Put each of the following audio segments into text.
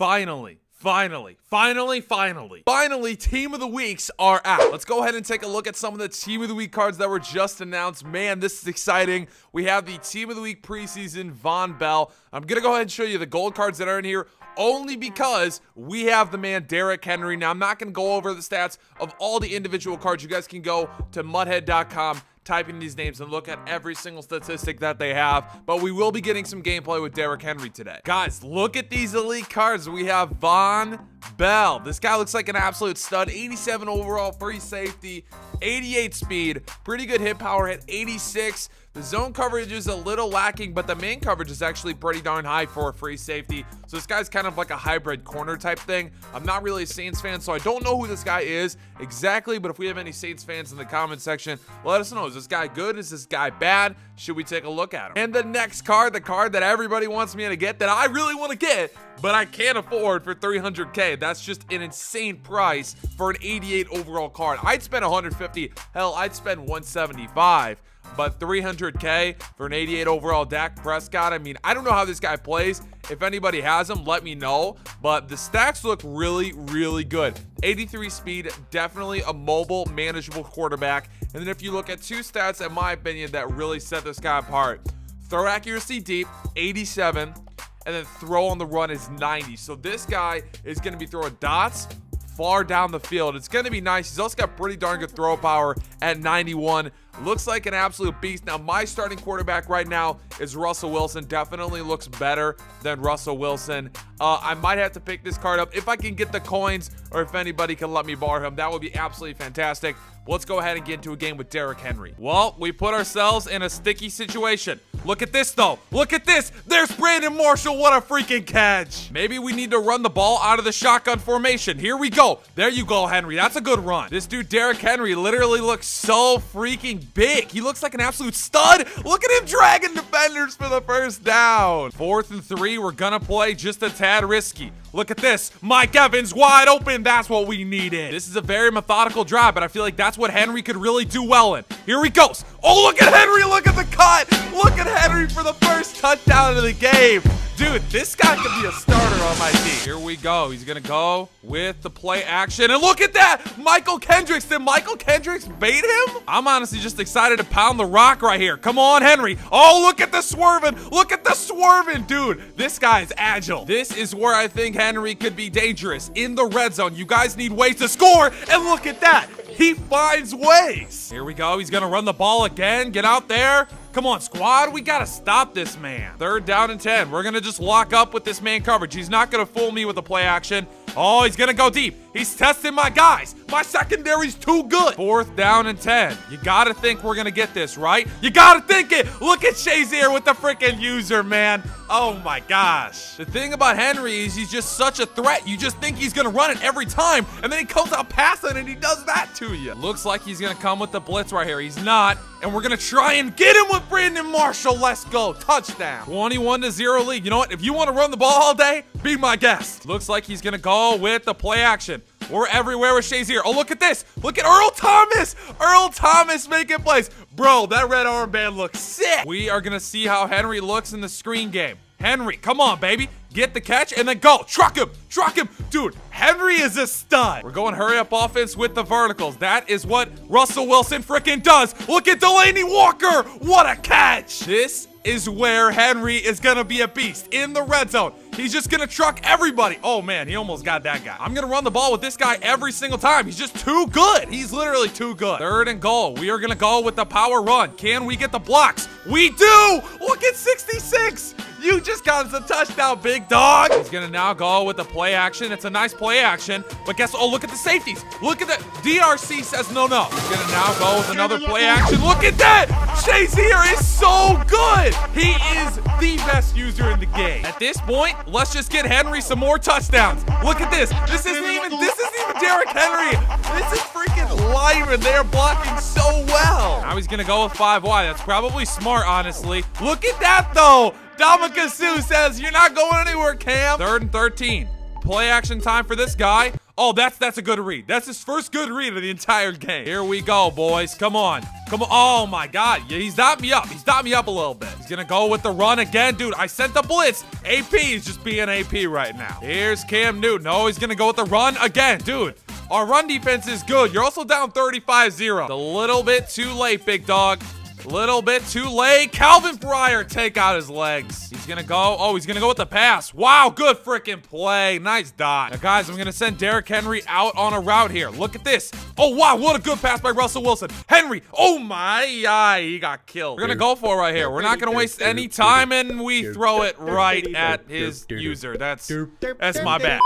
Finally, finally, finally, finally, finally, Team of the Weeks are out. Let's go ahead and take a look at some of the Team of the Week cards that were just announced. Man, this is exciting. We have the Team of the Week preseason Vonn Bell. I'm going to go ahead and show you the gold cards that are in here only because we have the man Derrick Henry. Now, I'm not going to go over the stats of all the individual cards. You guys can go to muthead.com type in these names and look at every single statistic that they have. But we will be getting some gameplay with Derrick Henry today. Guys, look at these elite cards. We have Vonn Bell. This guy looks like an absolute stud. 87 overall, free safety, 88 speed, pretty good hit power, hit 86. The zone coverage is a little lacking, but the main coverage is actually pretty darn high for a free safety. So this guy's kind of like a hybrid corner type thing. I'm not really a Saints fan, so I don't know who this guy is exactly, but if we have any Saints fans in the comment section, let us know. Is this guy good? Is this guy bad? Should we take a look at him? And the next card, the card that everybody wants me to get, that I really want to get, but I can't afford for 300k. That's just an insane price for an 88 overall card. I'd spend 150. Hell, I'd spend 175 but 300K for an 88 overall Dak Prescott, I mean, I don't know how this guy plays. If anybody has him, let me know. But the stacks look really, really good. 83 speed, definitely a mobile, manageable quarterback. And then if you look at two stats, in my opinion, that really set this guy apart. Throw accuracy deep, 87, and then throw on the run is 90. So this guy is going to be throwing dots, far down the field. It's going to be nice. He's also got pretty darn good throw power at 91. Looks like an absolute beast. Now, my starting quarterback right now is Russell Wilson. Definitely looks better than Russell Wilson. Uh, I might have to pick this card up if I can get the coins or if anybody can let me borrow him. That would be absolutely fantastic. Let's go ahead and get into a game with Derrick Henry. Well, we put ourselves in a sticky situation. Look at this, though. Look at this. There's Brandon Marshall. What a freaking catch. Maybe we need to run the ball out of the shotgun formation. Here we go. There you go, Henry. That's a good run. This dude, Derrick Henry, literally looks so freaking big. He looks like an absolute stud. Look at him dragging defenders for the first down. Fourth and three. We're to play just a tad risky. Look at this. Mike Evans wide open. That's what we needed. This is a very methodical drive, but I feel like that's what Henry could really do well in. Here he goes. Oh, look at Henry. Look at the cut. Look at Henry for the first touchdown of the game. Dude, this guy could be a starter on my team. Here we go. He's going to go with the play action. And look at that. Mychal Kendricks. Did Mychal Kendricks bait him? I'm honestly just excited to pound the rock right here. Come on, Henry. Oh, look at the swerving. Look at the swerving, dude. This guy is agile. This is where I think Henry could be dangerous in the red zone. You guys need ways to score. And look at that. He finds ways. Here we go. He's going to run the ball again. Get out there. Come on, squad. We got to stop this man. Third down and 10. We're going to just lock up with this man coverage. He's not going to fool me with a play action. Oh, he's going to go deep. He's testing my guys. My secondary's too good. Fourth down and 10. You got to think we're going to get this, right? You got to think it. Look at Shazier with the freaking user, man. Oh, my gosh. The thing about Henry is he's just such a threat. You just think he's going to run it every time, and then he comes out passing, and he does that to you. Looks like he's going to come with the blitz right here. He's not, and we're going to try and get him with Brandon Marshall. Let's go. Touchdown. 21 to 0 lead. You know what? If you want to run the ball all day, be my guest. Looks like he's going to go with the play action. We're everywhere with Shazier. Oh, look at this. Look at Earl Thomas. Earl Thomas making plays. Bro, that red armband looks sick. We are going to see how Henry looks in the screen game. Henry, come on, baby. Get the catch and then go. Truck him. Truck him. Dude, Henry is a stud. We're going hurry up offense with the verticals. That is what Russell Wilson freaking does. Look at Delanie Walker. What a catch. This is where Henry is going to be a beast in the red zone. He's just going to truck everybody. Oh, man, he almost got that guy. I'm going to run the ball with this guy every single time. He's just too good. He's literally too good. Third and goal. We are going to go with the power run. Can we get the blocks? We do. Look at 66. You just got us a touchdown, big dog. He's to now go with the play action. It's a nice play action. But guess, oh, look at the safeties. Look at that. DRC says no, no. He's to now go with another play action. Look at that. Shazier is so good. He is the best user in the game. At this point, let's just get Henry some more touchdowns. Look at this. This isn't even, this Derrick Henry. This is freaking Lyman. They're blocking so well. Now he's going to go with five wide. That's probably smart, honestly. Look at that, though. Ndamukong Suh says, you're not going anywhere, Cam. Third and 13. Play action time for this guy. Oh, that's that's a good read. That's his first good read of the entire game. Here we go, boys. Come on. Come on. Oh, my God. Yeah, he's dot me up. He's dot me up a little bit. He's going to go with the run again. Dude, I sent the blitz. AP is just being AP right now. Here's Cam Newton. Oh, he's going to go with the run again. Dude, our run defense is good. You're also down 35-0. A little bit too late, big dog. Little bit too late. Calvin Pryor take out his legs. He's gonna go. Oh, he's gonna go with the pass. Wow, good freaking play. Nice dot. Now, guys, I'm gonna send Derrick Henry out on a route here. Look at this. Oh, wow, what a good pass by Russell Wilson. Henry. Oh, my. eye, he got killed. We're gonna go for right here. We're not gonna waste any time, and we throw it right at his user. That's, that's my bad.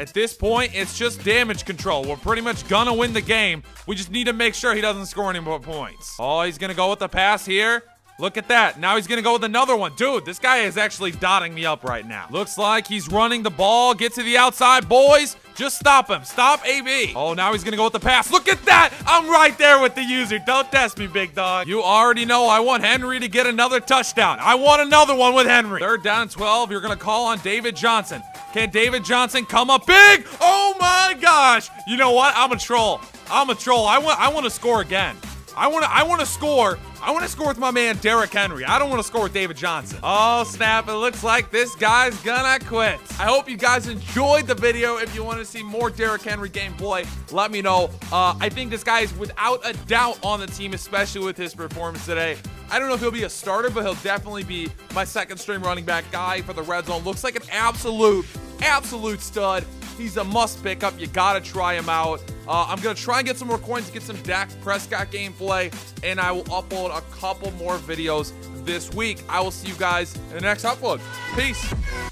At this point, it's just damage control. We're pretty much gonna win the game. We just need to make sure he doesn't score any more points. Oh, he's gonna go with the pass here. Look at that. Now he's going to go with another one. Dude, this guy is actually dotting me up right now. Looks like he's running the ball. Get to the outside, boys. Just stop him. Stop AB. Oh, now he's going to go with the pass. Look at that. I'm right there with the user. Don't test me, big dog. You already know I want Henry to get another touchdown. I want another one with Henry. Third down and 12. You're going to call on David Johnson. Can David Johnson come up big? Oh, my gosh. You know what? I'm a troll. I'm a troll. I want, I want to score again. I want to I want to score. I want to score with my man Derrick Henry. I don't want to score with David Johnson. Oh, snap. It looks like this guy's gonna quit. I hope you guys enjoyed the video. If you want to see more Derrick Henry gameplay, let me know. Uh, I think this guy is without a doubt on the team, especially with his performance today. I don't know if he'll be a starter, but he'll definitely be my second string running back guy for the red zone. Looks like an absolute, absolute stud. He's a must pick up. You got to try him out. Uh, I'm going to try and get some more coins, to get some Dak Prescott gameplay, and I will upload a couple more videos this week. I will see you guys in the next upload. Peace.